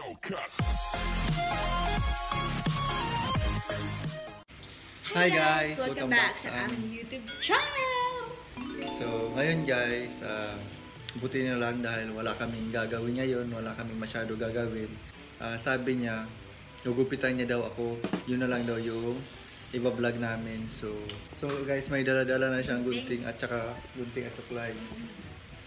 Hi guys! Welcome, back, sa aming YouTube channel! So, ngayon guys, ah, buti na lang dahil wala kaming gagawin ngayon, wala kaming masyado gagawin. Ah, sabi niya, gugupitan niya daw ako, yun na lang daw yung iba-vlog namin. So, so guys, may dala-dala na siyang gunting at saka gunting at suklay.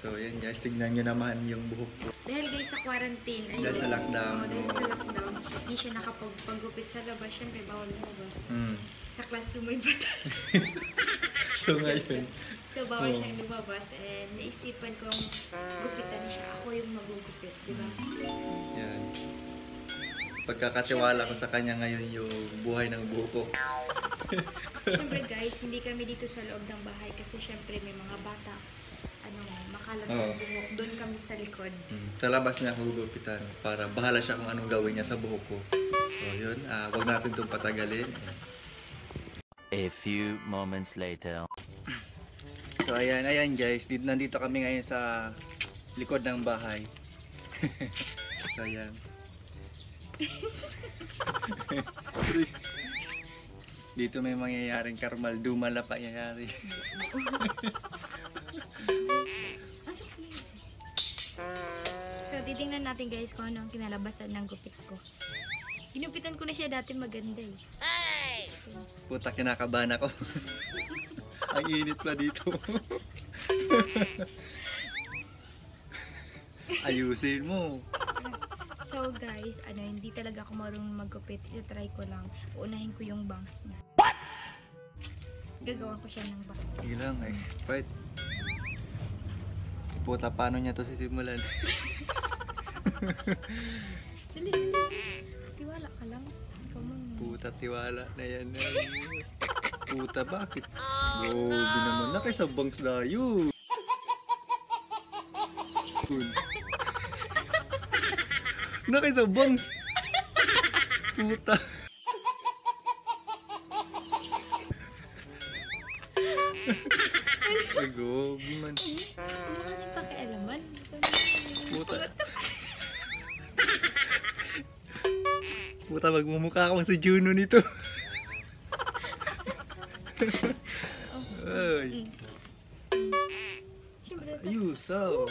So, yan guys, tignan nyo naman yung buhok ko. Dahil guys sa quarantine, ayun. Dahil sa lockdown. Oo, dahil sa lockdown, hindi siya nakapagpagupit sa labas. Siyempre, bawal lumabas. Mm. Sa classroom may batas. So, ngayon, so, bawal Oo. siyang lumabas. And naisipan kong gupitan siya. Ako yung magugupit, di ba? yan. Pagkakatiwala ko sa kanya ngayon yung buhay ng buhok ko. Siyempre guys, hindi kami dito sa loob ng bahay kasi siyempre may mga bata. Makalat Oo. buhok. Doon kami sa likod. Mm, Sa labas niya ako gugupitan para bahala siya kung anong gawin niya sa buhok ko. So yun, ah, wag natin itong patagalin. A few moments later. So ayan, ayan guys, dito, nandito kami ngayon sa likod ng bahay. so ayan. dito may mangyayaring karmal, dumala pa nangyayari. titingnan natin guys kung ano ang kinalabasan ng gupit ko. Ginupitan ko na siya dati maganda eh. Puta, kinakabahan ako. Ang init pa dito. Ayusin mo. So guys, ano, hindi talaga ako marunong maggupit. I-try ko lang. Uunahin ko yung bangs niya. Gagawa ko siya ng bangs. Ilang eh. Fight. Puta, paano niya to sisimulan? Dali, dali. Tiwala ka lang. Ikaw mo. Puta, tiwala na yan. Puta, bakit? Oh, naman na kay sa bangs layo. na kay sa bangs. Puta. Gobi Puta, magmumukha akong si Juno nito. Ay, ayusaw.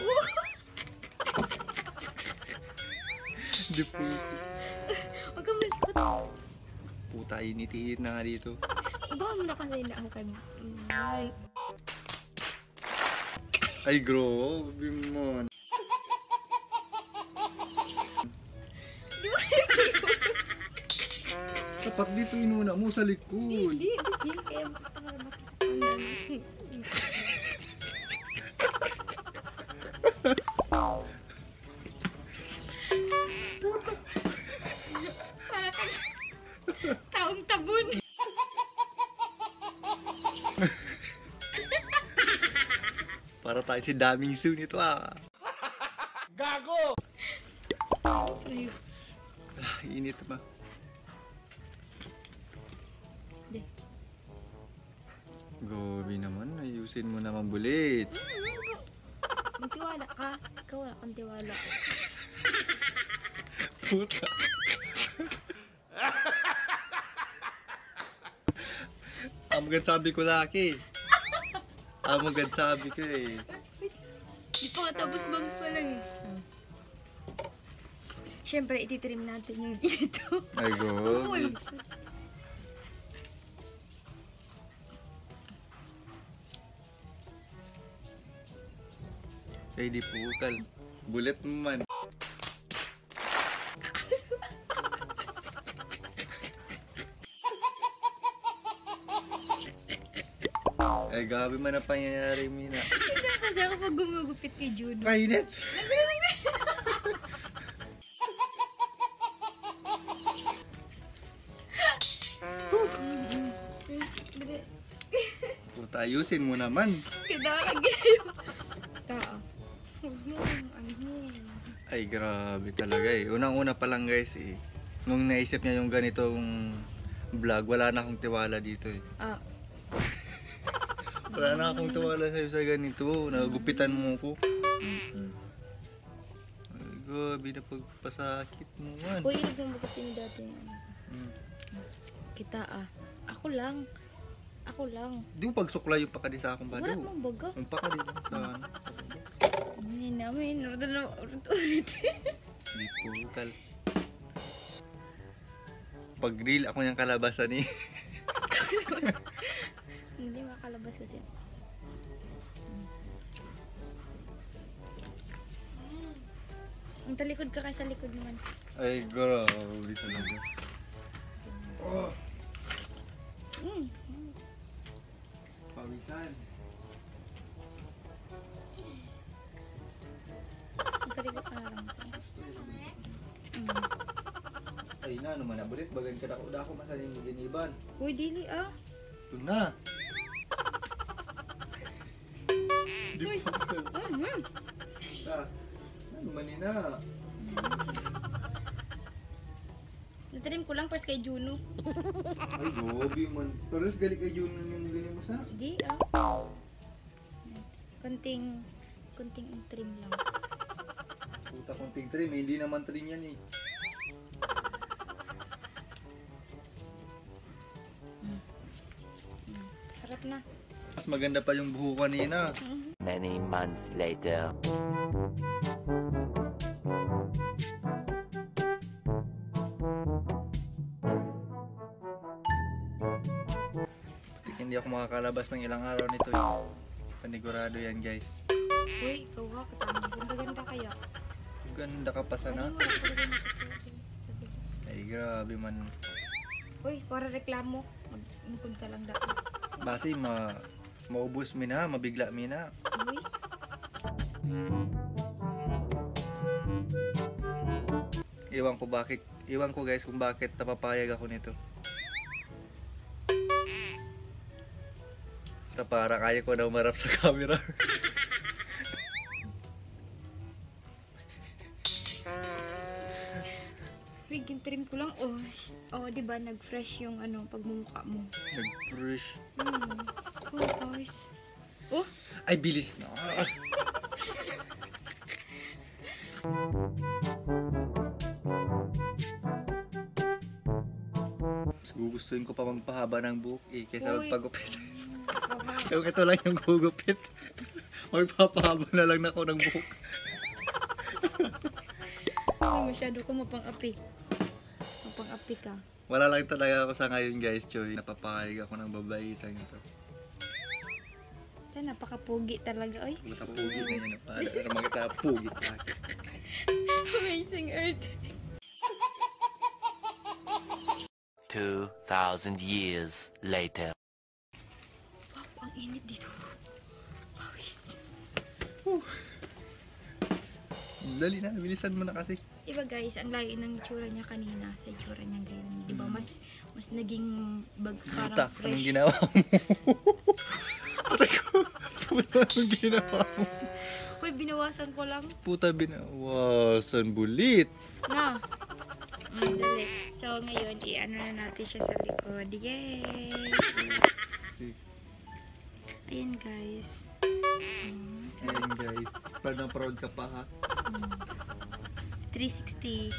Di puto. huwag kang malikot. Puta, init-init na nga dito. Baka mo na kasi na ang kan... Ay, Ay, grabe Dapat dito inuna mo sa likod. Hindi, hindi. Kaya para makita ko na. Para kang taong tabon. Para tayo si Daming Sue nito ah. Ay, Ah, Init ba? Gobi naman, ayusin mo naman bulit. Magtiwala ka. Ikaw wala kang tiwala. Puta. Amagad sabi ko laki. Amagad sabi ko eh. Di pa nga tapos bangs pa lang eh. Siyempre, ititrim natin yung ito. Ay gobi. Ay di pukal. Bulit mo man. Ay gabi man ang pangyayari, Mina. Hindi kasi ako pag gumugupit kay Juno. Kainit! Puta, ayusin mo naman. Kailangan ganyan. Ay, grabe talaga eh. Unang-una pa lang guys eh. Nung naisip niya yung ganitong vlog, wala na akong tiwala dito eh. Ah. Wala na akong tiwala sa'yo sa ganito. Nagupitan mo ko. Ay, Grabe na pagpasakit mo man. Uy, magating dati. Hmm. kita ah. Ako lang. Ako lang. Di mo pagsuklay yung pakadi sa akong Wala bado. mong baga. Yung pakadi mo sa ano. Hindi namin. Ulit na ulit. Di po kal. Pag grill ako niyang kalabasan eh. Hindi makalabas kasi. Ang talikod ka kasi sa likod naman. Ay, grabe talaga. Ay na, naman nabulit. Bagan ka dako dako masaling giniban. Uy, dili ah. Ito na. Di Uy. Ah, ano man na. Natanim ko lang first kay Juno. Ay, gobi man. Pero gali kay Jun yung ganyan mo sa. Di ah. Kunting, kunting trim lang. Puta konting trim, eh, hindi naman trim yan eh. Na. Mas maganda pa yung buho kanina. Many months later. Putik, hindi ako makakalabas ng ilang araw nito eh. Panigurado yan guys. Uy, ikaw ha. Ganda-ganda kaya. Ganda ka pa sana. Ay grabe man. Uy, para reklamo. Mag-ingkod ka lang dati. Basi ma maubos mi na, mabigla mi na. Iwan ko bakit, iwan ko guys kung bakit napapayag ako nito. Ta para kaya ko na umarap sa camera. uy, gintrim ko lang. Oh, oh di ba nag-fresh yung ano, pagmumukha mo. Nag-brush. Hmm. Oh, guys. Oh, Ay, bilis na. Mas gugustuhin ko pa magpahaba ng buhok eh, kaysa Uy. magpagupit. Kung ito lang yung gugupit, magpapahaba na lang ako ng buhok. Masyado ka mapang-api. Mapang-api ka. Wala lang talaga ako sa ngayon guys, Choy. Napapahayag ako ng babaitan ito. Kaya napaka-pogi talaga. Uy, Matapugi na yun. Para para makita pugi. amazing earth. 2,000 years later. Wow, ang init dito. Pawis. Dali na, bilisan mo na kasi. Diba guys, ang layo ng itsura niya kanina sa itsura niya ngayon. Diba mas mas naging bag parang Puta, fresh. anong ginawa mo? Puta, anong ginawa mo? Uy, binawasan ko lang. Puta, binawasan bulit. Na. Mm, dali. So, ngayon, i-ano na natin siya sa likod. Yay! Ayan, guys. Ayan guys, proud na proud ka pa ha. mm, 360.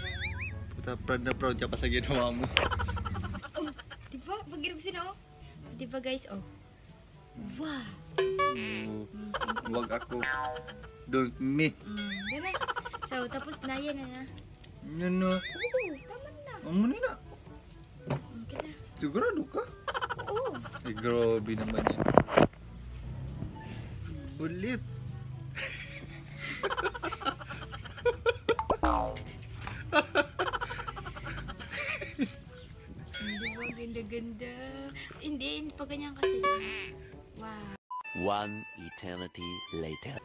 Puta, proud na proud ka pa sa ginawa mo. Oh, diba? Pag-irap sila, oh. Diba, guys? Oh. Wow! Oh, wag ako. Don't me. Mm, ganun. So, tapos na yan na. Yan na. Oo, tama na. Amo na na. Sigurado ka? Oo. Ay, grabe naman yan. Bulit. Hindi ba? Ganda-ganda. Hindi, pag ganyan kasi. Wow. One eternity later.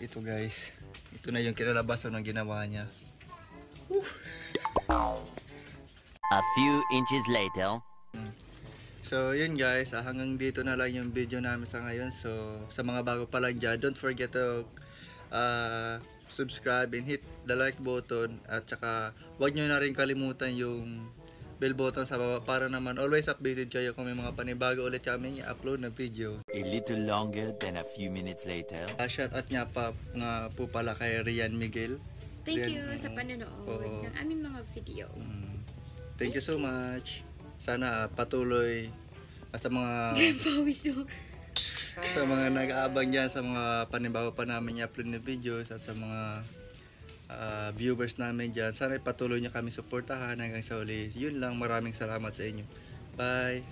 Ito guys. Ito na yung kinalabasan ng ginawa niya. A few inches later. So yun guys, ah, hanggang dito na lang yung video namin sa ngayon. So sa mga bago pa lang dyan, don't forget to uh, subscribe and hit the like button. At saka huwag nyo na rin kalimutan yung bell button sa baba para naman always updated kayo kung may mga panibago ulit kami i-upload na video. A little longer than a few minutes later. Uh, shout out nga pa nga po pala kay Rian Miguel Thank Then, you sa oo. panonood Oo. ng aming mga video. Mm. Thank you so much. Sana ah, patuloy sa mga sa mga nag-aabang dyan sa mga panibago pa namin i-upload na videos at sa mga ah, viewers namin dyan. Sana patuloy niyo kami suportahan hanggang sa uli. Yun lang. Maraming salamat sa inyo. Bye!